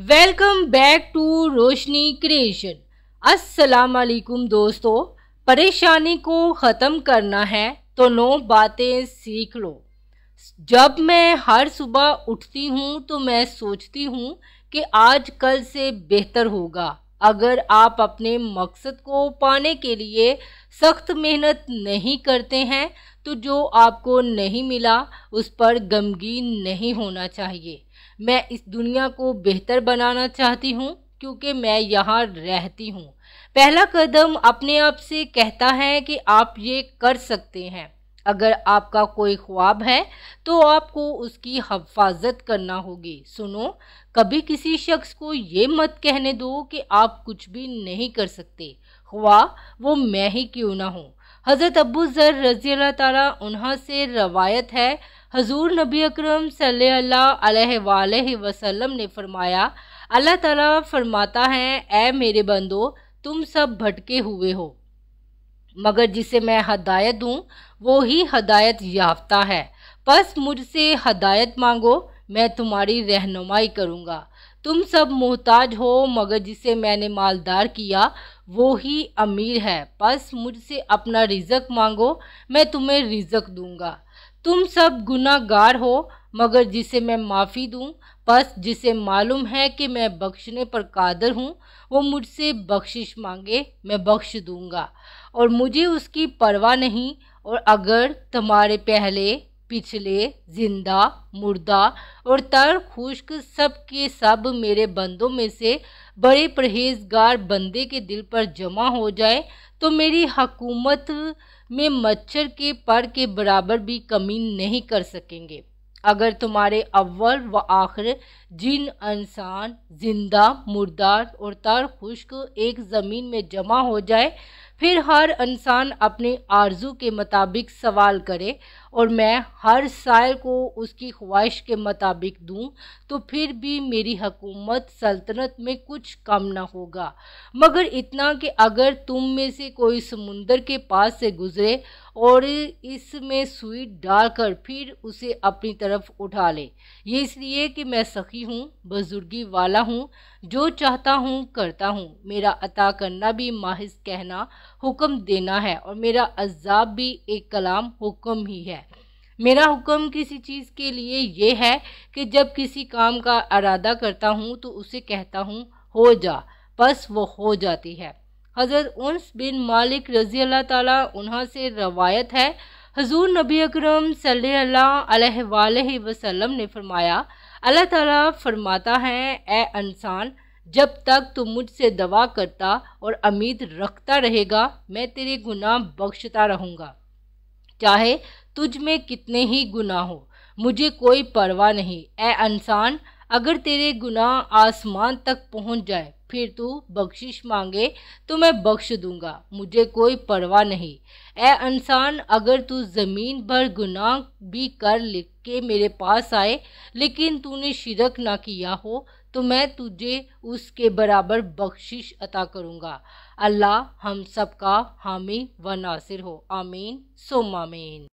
Welcome back to Roshni creation अस्सलाम वालेकुम दोस्तों। परेशानी को ख़त्म करना है तो नौ बातें सीख लो। जब मैं हर सुबह उठती हूँ तो मैं सोचती हूँ कि आज कल से बेहतर होगा। अगर आप अपने मकसद को पाने के लिए सख्त मेहनत नहीं करते हैं तो जो आपको नहीं मिला, उस पर गमगीन नहीं होना चाहिए। मैं इस दुनिया को बेहतर बनाना चाहती हूँ, क्योंकि मैं यहाँ रहती हूँ। पहला कदम अपने आप से कहता है कि आप ये कर सकते हैं। अगर आपका कोई ख्वाब है तो आपको उसकी हफाजत करना होगी। सुनो, कभी किसी शख्स को ये मत कहने दो कि आप कुछ भी नहीं कर सकते। हुआ वो मैं ही क्यों ना हूँ? हज़रत अबू ज़र रज़ी अल्लाह ताला से रवायत है। हजूर नबी अकरम सल्लल्लाहु वसल्लम ने फरमाया, अल्लाह ताला फरमाता है ए मेरे बंदो, तुम सब भटके हुए हो। मगर जिसे मैं हदायत दूँ, वो ही हदायत याफ्ता है। बस मुझसे हदायत मांगो, मैं तुम्हारी रहनुमाई करूँगा। तुम सब मोहताज हो, मगर जिसे मैंने मालदार किया, वो ही अमीर है। बस मुझसे अपना रिजक मांगो, मैं तुम्हें रिजक दूँगा। तुम सब गुनागार हो, मगर जिसे मैं माफ़ी दूँ, बस जिसे मालूम है कि मैं बख्शने पर कादर हूँ, वो मुझसे बख्शिश मांगे, मैं बख्श दूँगा। और मुझे उसकी परवाह नहीं, और अगर तुम्हारे पहले पिछले, ज़िंदा, मुर्दा और तर खुश्क सब के सब मेरे बंदों में से बड़े परहेजगार बंदे के दिल पर जमा हो जाए तो मेरी हकूमत में मच्छर के पर के बराबर भी कमी नहीं कर सकेंगे। अगर तुम्हारे अव्वल व आखिर जिन इंसान, ज़िंदा मुर्दार और तर खुश्क एक ज़मीन में जमा हो जाए, फिर हर इंसान अपने आरज़ू के मुताबिक सवाल करे और मैं हर साल को उसकी ख्वाहिश के मुताबिक दूँ तो फिर भी मेरी हकूमत सल्तनत में कुछ कम ना होगा। मगर इतना कि अगर तुम में से कोई समुंदर के पास से गुजरे और इसमें सुई डालकर फिर उसे अपनी तरफ़ उठा ले। ये इसलिए कि मैं सखी हूँ, बुजुर्गी वाला हूँ, जो चाहता हूँ, करता हूँ। मेरा अता करना भी माहिज कहना हुक्म देना है और मेरा अजाब भी एक कलाम हुक्म ही है। मेरा हुक्म किसी चीज़ के लिए ये है कि जब किसी काम का इरादा करता हूँ तो उसे कहता हूँ, हो जा। बस वो हो जाती है। हज़रत उन्स बिन मालिक रज़ी अल्लाह ताला उन्हा से रवायत है। हजूर नबी अकरम सल्लल्लाहु वसल्लम ने फरमाया, अल्लाह ताला फरमाता है, ए इंसान, जब तक तू मुझसे दवा करता और उम्मीद रखता रहेगा, मैं तेरे गुनाह बख्शता रहूँगा। चाहे तुझ में कितने ही गुनाह हो, मुझे कोई परवाह नहीं। ए इंसान, अगर तेरे गुनाह आसमान तक पहुँच जाए, फिर तू बख्शिश मांगे तो मैं बख्श दूँगा, मुझे कोई परवाह नहीं। ए इंसान, अगर तू ज़मीन भर गुनाह भी कर लिख के मेरे पास आए, लेकिन तूने शिरक ना किया हो तो मैं तुझे उसके बराबर बख्शिश अता करूँगा। अल्लाह हम सबका हामी व नासिर हो। आमीन। सोम आमीन।